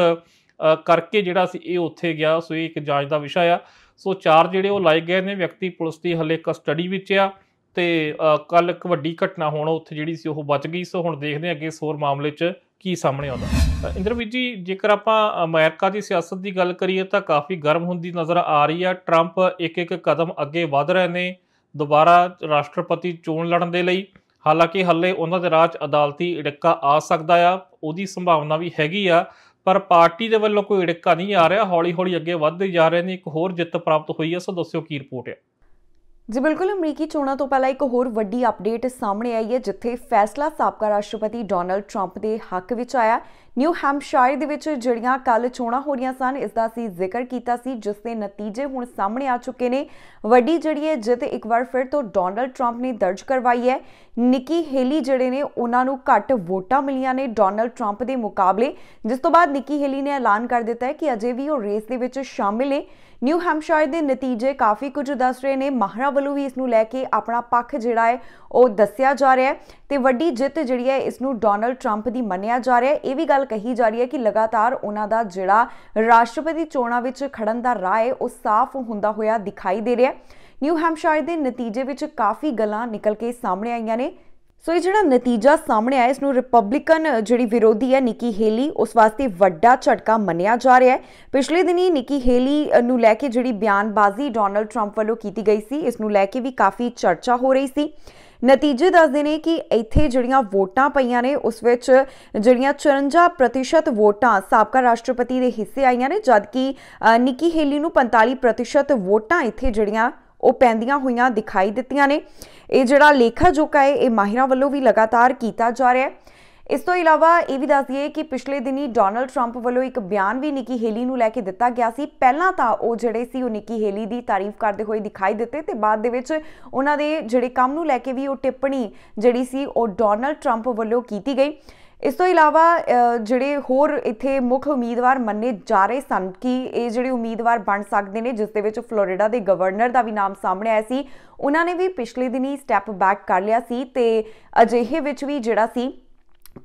ਕਰਕੇ ਜਿਹੜਾ ਸੀ ਇਹ ਉੱਥੇ ਗਿਆ, ਸੋ ਇਹ ਇੱਕ ਜਾਂਚ ਦਾ ਵਿਸ਼ਾ ਆ। ਸੋ ਚਾਰ ਜਿਹੜੇ ਉਹ ਲਾਏ ਗਏ ਨੇ, ਵਿਅਕਤੀ ਪੁਲਿਸ ਦੀ ਹਲੇ ਕਸਟਡੀ ਵਿੱਚ ਆ ਤੇ ਕੱਲ ਇੱਕ ਵੱਡੀ ਘਟਨਾ ਹੋਣ ਉੱਥੇ ਜਿਹੜੀ ਸੀ ਉਹ ਬਚ ਗਈ। ਸੋ ਹੁਣ ਦੇਖਦੇ ਹਾਂ ਅੱਗੇ ਇਸ ਹੋਰ ਮਾਮਲੇ 'ਚ ਕੀ ਸਾਹਮਣੇ ਆਉਂਦਾ? ਇੰਦਰਵੀਰ ਜੀ, ਜੇਕਰ ਆਪਾਂ ਅਮਰੀਕਾ ਦੀ ਸਿਆਸਤ ਦੀ ਗੱਲ ਕਰੀਏ ਤਾਂ ਕਾਫੀ ਗਰਮ ਹੁੰਦੀ ਨਜ਼ਰ ਆ ਰਹੀ ਆ। ਟਰੰਪ ਇੱਕ ਇੱਕ ਕਦਮ ਅੱਗੇ ਵਧ ਰਹੇ ਨੇ ਦੁਬਾਰਾ ਰਾਸ਼ਟਰਪਤੀ ਚੋਣ ਲੜਨ ਦੇ ਲਈ। ਹਾਲਾਂਕਿ ਹੱਲੇ ਉਹਨਾਂ ਦੇ ਰਾਜ ਅਦਾਲਤੀ ਇੜਕਾ ਆ ਸਕਦਾ ਆ, ਉਹਦੀ ਸੰਭਾਵਨਾ ਵੀ ਹੈਗੀ ਆ, ਪਰ ਪਾਰਟੀ ਦੇ ਵੱਲੋਂ ਕੋਈ ਇੜਕਾ ਨਹੀਂ ਆ ਰਿਹਾ। ਹੌਲੀ ਹੌਲੀ ਅੱਗੇ ਵੱਧਦੇ ਜਾ ਰਹੇ ਨੇ। ਇੱਕ ਹੋਰ ਜਿੱਤ ਪ੍ਰਾਪਤ ਹੋਈ ਹੈ ਸੋ ਦੱਸਿਓ ਕੀ ਰਿਪੋਰਟ ਹੈ ਜੀ ਬਿਲਕੁਲ, ਅਮਰੀਕੀ ਚੋਣਾਂ ਤੋਂ ਪਹਿਲਾਂ ਇੱਕ ਹੋਰ ਵੱਡੀ ਅਪਡੇਟ ਸਾਹਮਣੇ ਆਈ ਹੈ, ਜਿੱਥੇ ਫੈਸਲਾ ਸਾਬਕਾ ਰਾਸ਼ਟਰਪਤੀ ਡੋਨਲਡ ਟਰੰਪ ਦੇ ਹੱਕ ਵਿੱਚ ਆਇਆ। ਨਿਊ ਹੈਂਪਸ਼ਾਇਰ ਦੇ ਵਿੱਚ ਜਿਹੜੀਆਂ ਕੱਲ ਚੋਣਾਂ ਹੋ ਰਹੀਆਂ ਸਨ ਇਸ ਦਾ ਅਸੀਂ ਜ਼ਿਕਰ ਕੀਤਾ ਸੀ, ਜਿਸ ਦੇ ਨਤੀਜੇ ਹੁਣ ਸਾਹਮਣੇ ਆ ਚੁੱਕੇ ਨੇ। ਵੱਡੀ ਜਿਹੜੀ ਹੈ ਜਿੱਤ ਇੱਕ ਵਾਰ ਫਿਰ ਤੋਂ ਡੋਨਲਡ ਟਰੰਪ ਨੇ ਦਰਜ ਕਰਵਾਈ ਹੈ। ਨਿੱਕੀ ਹੇਲੀ ਜਿਹੜੇ ਨੇ, ਉਹਨਾਂ ਨੂੰ ਘੱਟ ਵੋਟਾਂ ਮਿਲੀਆਂ ਨੇ ਡੋਨਲਡ ਟਰੰਪ ਦੇ ਮੁਕਾਬਲੇ, ਜਿਸ ਤੋਂ ਬਾਅਦ ਨਿੱਕੀ ਹੇਲੀ ਨੇ ਐਲਾਨ ਕਰ ਦਿੱਤਾ ਹੈ ਕਿ ਅਜੇ ਵੀ ਉਹ ਰੇਸ ਦੇ ਵਿੱਚ ਸ਼ਾਮਿਲ ਨੇ। ਨਿਊ ਹੈਂਪਸ਼ਾਇਰ ਦੇ ਨਤੀਜੇ ਕਾਫੀ ਕੁਝ ਦੱਸ ਰਹੇ ਨੇ। ਮਾਹਰਾਂ ਵੱਲੋਂ ਵੀ ਇਸ ਨੂੰ ਲੈ ਕੇ ਆਪਣਾ ਪੱਖ ਜਿਹੜਾ ਹੈ, ਉਹ ਦੱਸਿਆ ਜਾ ਰਿਹਾ ਹੈ ਤੇ ਵੱਡੀ ਜਿੱਤ ਜਿਹੜੀ ਹੈ, ਇਸ ਨੂੰ ਡੋਨਲਡ ਟਰੰਪ ਦੀ ਮੰਨਿਆ ਜਾ ਰਿਹਾ ਹੈ। ਇਹ ਵੀ ਗੱਲ ਕਹੀ ਜਾ ਰਹੀ ਹੈ ਕਿ ਲਗਾਤਾਰ ਉਹਨਾਂ ਦਾ ਜਿਹੜਾ ਰਾਸ਼ਟਰਪਤੀ ਚੋਣਾਂ ਵਿੱਚ ਖੜਨ ਦਾ ਰਾਹ ਹੈ, ਉਹ ਸਾਫ਼ ਹੁੰਦਾ ਹੋਇਆ ਦਿਖਾਈ ਦੇ ਰਿਹਾ ਹੈ। ਨਿਊ ਹੈਂਪਸ਼ਾਇਰ ਦੇ ਨਤੀਜੇ ਵਿੱਚ ਕਾਫੀ ਗੱਲਾਂ ਨਿਕਲ ਕੇ ਸਾਹਮਣੇ ਆਈਆਂ ਨੇ। ਸੋ ਇਹ ਜਿਹੜਾ ਨਤੀਜਾ ਸਾਹਮਣੇ ਆਇਆ, ਇਸ ਨੂੰ ਰਿਪਬਲਿਕਨ ਜਿਹੜੀ ਵਿਰੋਧੀ ਹੈ, ਨਿੱਕੀ ਹੇਲੀ, ਉਸ ਵਾਸਤੇ ਵੱਡਾ ਝਟਕਾ ਮੰਨਿਆ ਜਾ ਰਿਹਾ ਹੈ। ਪਿਛਲੇ ਦਿਨੀ ਨਿੱਕੀ ਹੇਲੀ ਨੂੰ ਲੈ ਕੇ ਜਿਹੜੀ ਬਿਆਨਬਾਜ਼ੀ ਡੋਨਲਡ ਟਰੰਪ ਵੱਲੋਂ ਕੀਤੀ ਗਈ ਸੀ, ਇਸ ਨੂੰ ਲੈ ਕੇ ਵੀ ਕਾਫੀ ਚਰਚਾ ਹੋ ਰਹੀ ਸੀ। ਨਤੀਜੇ ਦੱਸਦੇ ਨੇ ਕਿ ਇੱਥੇ ਜਿਹੜੀਆਂ ਵੋਟਾਂ ਪਈਆਂ ਨੇ, ਉਸ ਵਿੱਚ ਜਿਹੜੀਆਂ 54% ਵੋਟਾਂ ਸਾਬਕਾ ਰਾਸ਼ਟਰਪਤੀ ਦੇ ਹਿੱਸੇ ਆਈਆਂ ਨੇ, ਜਦਕਿ ਨਿੱਕੀ ਹੇਲੀ ਨੂੰ 45% ਵੋਟਾਂ ਇੱਥੇ ਜਿਹੜੀਆਂ ਉਹ ਪੈਂਦੀਆਂ ਹੋਈਆਂ ਦਿਖਾਈ ਦਿੱਤੀਆਂ ਨੇ। ਇਹ ਜਿਹੜਾ ਲੇਖਾ ਜੋਕਾ ਹੈ, ਇਹ ਮਾਹਿਰਾਂ ਵੱਲੋਂ ਵੀ ਲਗਾਤਾਰ ਕੀਤਾ ਜਾ ਰਿਹਾ ਹੈ। ਇਸ ਤੋਂ ਇਲਾਵਾ ਇਹ ਵੀ ਦੱਸ ਦਈਏ ਕਿ ਪਿਛਲੇ ਦਿਨੀ ਡੋਨਲਡ ਟਰੰਪ ਵੱਲੋਂ ਇੱਕ ਬਿਆਨ ਵੀ ਨਿੱਕੀ ਹੇਲੀ ਨੂੰ ਲੈ ਕੇ ਦਿੱਤਾ ਗਿਆ ਸੀ। ਪਹਿਲਾਂ ਤਾਂ ਉਹ ਜਿਹੜੇ ਸੀ, ਉਹ ਨਿੱਕੀ ਹੇਲੀ ਦੀ ਤਾਰੀਫ ਕਰਦੇ ਹੋਏ ਦਿਖਾਈ ਦਿੱਤੇ ਤੇ ਬਾਅਦ ਦੇ ਵਿੱਚ ਉਹਨਾਂ ਦੇ ਜਿਹੜੇ ਕੰਮ ਨੂੰ ਲੈ ਕੇ ਵੀ ਉਹ ਟਿੱਪਣੀ ਜਿਹੜੀ ਸੀ, ਉਹ ਡੋਨਲਡ ਟਰੰਪ ਵੱਲੋਂ ਕੀਤੀ ਗਈ। ਇਸ ਤੋਂ ਇਲਾਵਾ ਜਿਹੜੇ ਹੋਰ ਇੱਥੇ ਮੁੱਖ ਉਮੀਦਵਾਰ ਮੰਨੇ ਜਾ ਰਹੇ ਸਨ ਕਿ ਇਹ ਜਿਹੜੇ ਉਮੀਦਵਾਰ ਬਣ ਸਕਦੇ ਨੇ, ਜਿਸ ਦੇ ਵਿੱਚ ਫਲੋਰੀਡਾ ਦੇ ਗਵਰਨਰ ਦਾ ਵੀ ਨਾਮ ਸਾਹਮਣੇ ਆਇਆ ਸੀ, ਉਹਨਾਂ ਨੇ ਵੀ ਪਿਛਲੇ ਦਿਨੀ ਸਟੈਪ ਬੈਕ ਕਰ ਲਿਆ ਸੀ ਤੇ ਅਜਿਹੇ ਵਿੱਚ ਵੀ ਜਿਹੜਾ ਸੀ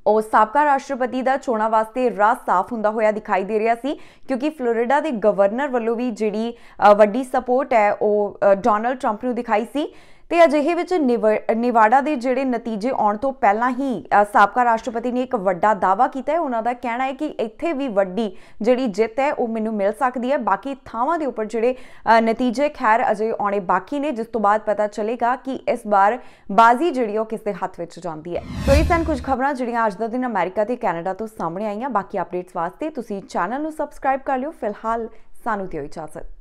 ਉਹ ਸਾਬਕਾ ਰਾਸ਼ਟਰਪਤੀ ਦਾ ਚੋਣਾਂ ਵਾਸਤੇ ਰਾਹ ਸਾਫ਼ ਹੁੰਦਾ ਹੋਇਆ ਦਿਖਾਈ ਦੇ ਰਿਹਾ ਸੀ, ਕਿਉਂਕਿ ਫਲੋਰੀਡਾ ਦੇ ਗਵਰਨਰ ਵੱਲੋਂ ਵੀ ਜਿਹੜੀ ਵੱਡੀ ਸਪੋਰਟ ਹੈ, ਉਹ ਡੋਨਲਡ ਟਰੰਪ ਨੂੰ ਦਿਖਾਈ ਸੀ। ਤੇ ਅਜਿਹੇ ਵਿੱਚ ਨਿਵਾੜਾ ਦੇ ਜਿਹੜੇ ਨਤੀਜੇ ਆਉਣ ਤੋਂ ਪਹਿਲਾਂ ਹੀ ਸਾਬਕਾ ਰਾਸ਼ਟਰਪਤੀ ਨੇ ਇੱਕ ਵੱਡਾ ਦਾਅਵਾ ਕੀਤਾ ਹੈ। ਉਹਨਾਂ ਦਾ ਕਹਿਣਾ ਹੈ ਕਿ ਇੱਥੇ ਵੀ ਵੱਡੀ ਜਿਹੜੀ ਜਿੱਤ ਹੈ, ਉਹ ਮੈਨੂੰ ਮਿਲ ਸਕਦੀ ਹੈ। ਬਾਕੀ ਥਾਵਾਂ ਦੇ ਉੱਪਰ ਜਿਹੜੇ ਨਤੀਜੇ ਖੈਰ ਅਜੇ ਆਉਣੇ ਬਾਕੀ ਨੇ, ਜਿਸ ਤੋਂ ਬਾਅਦ ਪਤਾ ਚੱਲੇਗਾ ਕਿ ਇਸ ਵਾਰ ਬਾਜ਼ੀ ਜਿਹੜੀ ਉਹ ਕਿਸ ਦੇ ਹੱਥ ਵਿੱਚ ਜਾਂਦੀ ਹੈ। ਸੋ ਇਹ ਸਨ ਕੁਝ ਖਬਰਾਂ ਜਿਹੜੀਆਂ ਅੱਜ ਦਾ ਦਿਨ ਅਮਰੀਕਾ ਤੇ ਕੈਨੇਡਾ ਤੋਂ ਸਾਹਮਣੇ ਆਈਆਂ। ਬਾਕੀ ਅਪਡੇਟਸ ਵਾਸਤੇ ਤੁਸੀਂ ਚੈਨਲ ਨੂੰ ਸਬਸਕ੍ਰਾਈਬ ਕਰ ਲਿਓ। ਫਿਲਹਾਲ ਸਾਨੂੰ ਦਿਓ ਇਜਾਜ਼ਤ।